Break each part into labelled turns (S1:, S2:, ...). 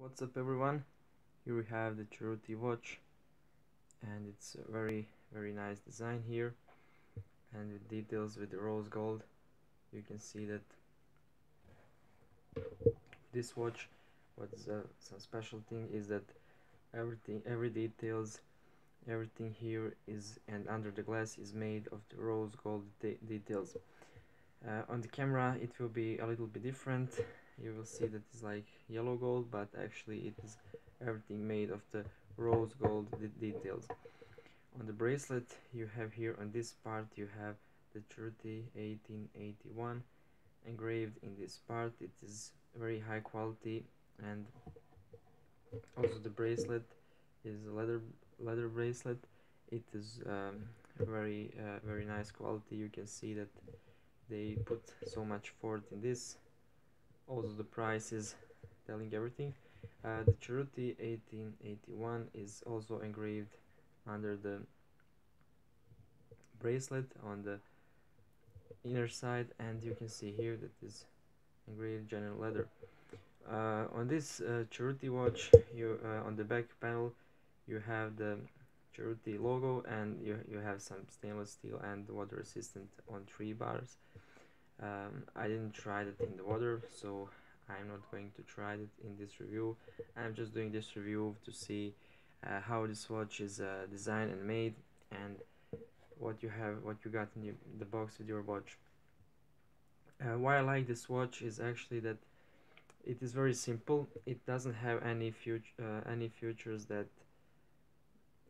S1: What's up everyone? Here we have the Cerruti watch and it's a very very nice design here and with details with the rose gold. You can see that this watch what's uh, some special thing is that everything every details everything here is and under the glass is made of the rose gold de details. Uh, on the camera it will be a little bit different you will see that it's like yellow gold but actually it is everything made of the rose gold details. On the bracelet you have here on this part you have the Cerruti 1881 engraved in this part it is very high quality and also the bracelet is a leather leather bracelet. It is um, very uh, very nice quality. You can see that they put so much effort in this also the price is telling everything. Uh, the Cerruti 1881 is also engraved under the bracelet on the inner side and you can see here that is engraved general leather. Uh, on this uh, Cerruti watch you uh, on the back panel you have the Cerruti logo and you, you have some stainless steel and water resistant on three bars um, I didn't try it in the water so I'm not going to try it in this review. I'm just doing this review to see uh, how this watch is uh, designed and made and what you have what you got in the, box with your watch. Uh, why I like this watch is actually that it is very simple. It doesn't have any future uh, any features that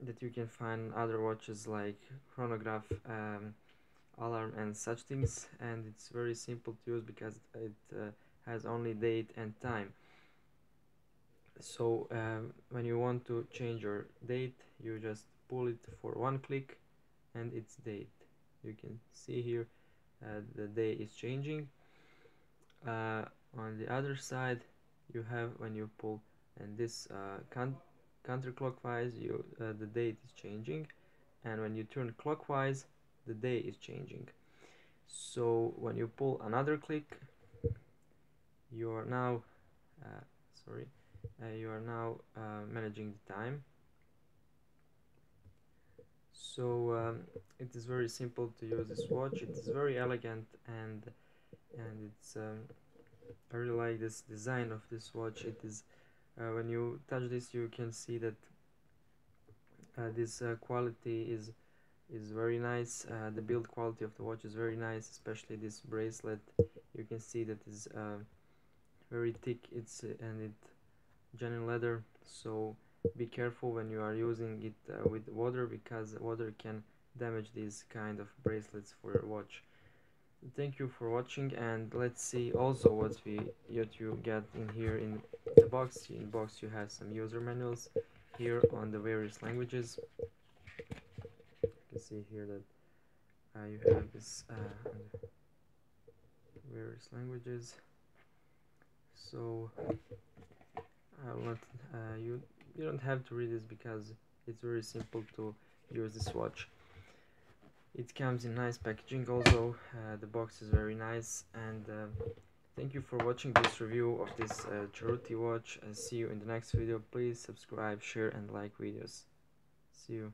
S1: that you can find other watches like chronograph um, alarm and such things and it's very simple to use because it uh, has only date and time. So um, when you want to change your date you just pull it for one click and it's date. You can see here uh, the day is changing. Uh, on the other side you have when you pull and this uh, counterclockwise you uh, the date is changing. And when you turn clockwise the day is changing. So when you pull another click you are now uh, sorry uh, you are now uh, managing the time. So um, it is very simple to use this watch. It is very elegant and and it's um, I really like this design of this watch. It is uh, when you touch this you can see that uh, this uh, quality is is very nice uh, the build quality of the watch is very nice especially this bracelet. You can see that is uh, very thick it's uh, and it genuine leather so be careful when you are using it uh, with water because water can damage these kind of bracelets for your watch. Thank you for watching and let's see also what we what you get in here in the box. In the box you have some user manuals here on the various languages see here that uh, you have this uh, various languages. So I'll not uh, you you don't have to read this because it's very simple to use this watch. It comes in nice packaging also. Uh, the box is very nice and uh, thank you for watching this review of this uh, watch. And see you in the next video. Please subscribe share and like videos. See you